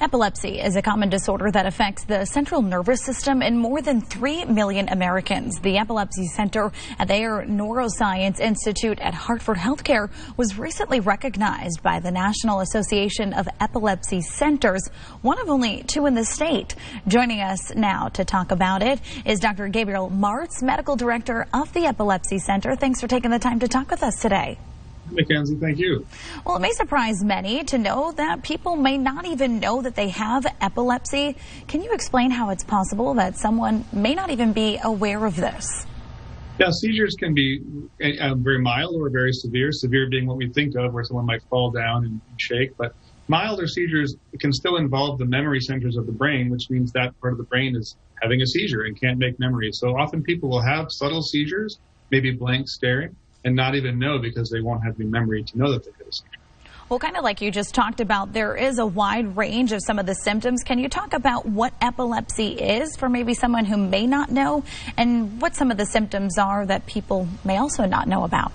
Epilepsy is a common disorder that affects the central nervous system in more than 3 million Americans. The Epilepsy Center at their Neuroscience Institute at Hartford Healthcare was recently recognized by the National Association of Epilepsy Centers, one of only two in the state. Joining us now to talk about it is Dr. Gabriel Martz, Medical Director of the Epilepsy Center. Thanks for taking the time to talk with us today. Mackenzie, thank you. Well, it may surprise many to know that people may not even know that they have epilepsy. Can you explain how it's possible that someone may not even be aware of this? Yeah, seizures can be uh, very mild or very severe. Severe being what we think of, where someone might fall down and shake, but milder seizures can still involve the memory centers of the brain, which means that part of the brain is having a seizure and can't make memories. So often people will have subtle seizures, maybe blank staring, and not even know because they won't have any memory to know that they had a seizure. Well, kind of like you just talked about, there is a wide range of some of the symptoms. Can you talk about what epilepsy is for maybe someone who may not know and what some of the symptoms are that people may also not know about?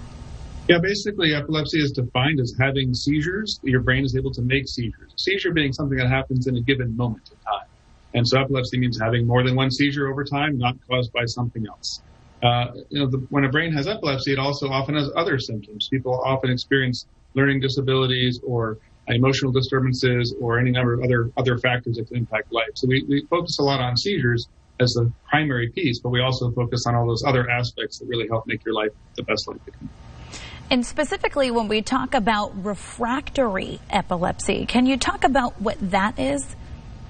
Yeah, basically, epilepsy is defined as having seizures. Your brain is able to make seizures. Seizure being something that happens in a given moment in time. And so epilepsy means having more than one seizure over time, not caused by something else. Uh, you know, the, when a brain has epilepsy, it also often has other symptoms. People often experience learning disabilities or emotional disturbances or any number of other other factors that can impact life. So we, we focus a lot on seizures as the primary piece, but we also focus on all those other aspects that really help make your life the best life it can. And specifically, when we talk about refractory epilepsy, can you talk about what that is?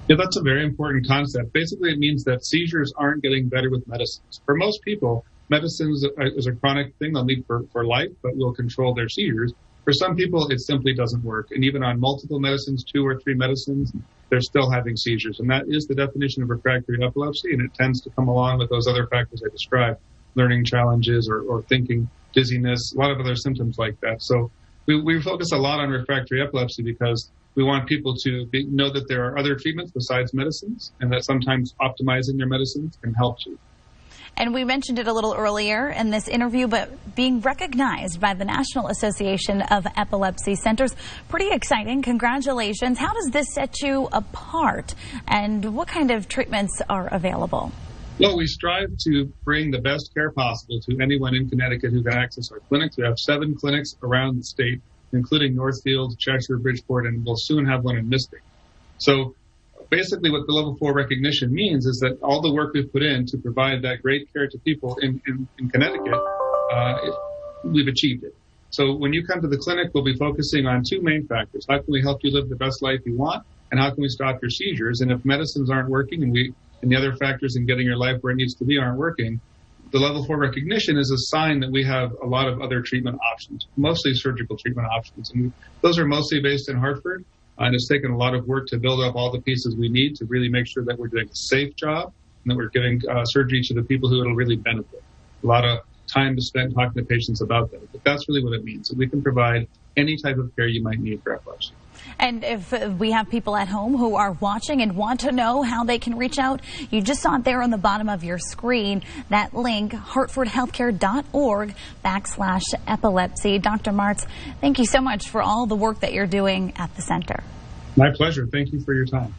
Yeah, that's a very important concept. Basically, it means that seizures aren't getting better with medicines. For most people, medicines is a chronic thing they'll need for, for life, but will control their seizures. For some people, it simply doesn't work. And even on multiple medicines, two or three medicines, they're still having seizures. And that is the definition of refractory epilepsy. And it tends to come along with those other factors I described, learning challenges or, or thinking, dizziness, a lot of other symptoms like that. So we, we focus a lot on refractory epilepsy because we want people to be, know that there are other treatments besides medicines and that sometimes optimizing their medicines can help you. And we mentioned it a little earlier in this interview, but being recognized by the National Association of Epilepsy Centers, pretty exciting. Congratulations. How does this set you apart? And what kind of treatments are available? Well, we strive to bring the best care possible to anyone in Connecticut who can access our clinics. We have seven clinics around the state including Northfield, Cheshire, Bridgeport, and we'll soon have one in Mystic. So basically what the level four recognition means is that all the work we've put in to provide that great care to people in, in, in Connecticut, uh, it, we've achieved it. So when you come to the clinic, we'll be focusing on two main factors. How can we help you live the best life you want? And how can we stop your seizures? And if medicines aren't working and we, and the other factors in getting your life where it needs to be aren't working, the level four recognition is a sign that we have a lot of other treatment options, mostly surgical treatment options. And those are mostly based in Hartford. Uh, and it's taken a lot of work to build up all the pieces we need to really make sure that we're doing a safe job and that we're giving uh, surgery to the people who it'll really benefit. A lot of time to spend talking to patients about that. But that's really what it means. So we can provide any type of care you might need for epilepsy. And if we have people at home who are watching and want to know how they can reach out, you just saw it there on the bottom of your screen, that link, hartfordhealthcare.org backslash epilepsy. Dr. Martz, thank you so much for all the work that you're doing at the center. My pleasure. Thank you for your time.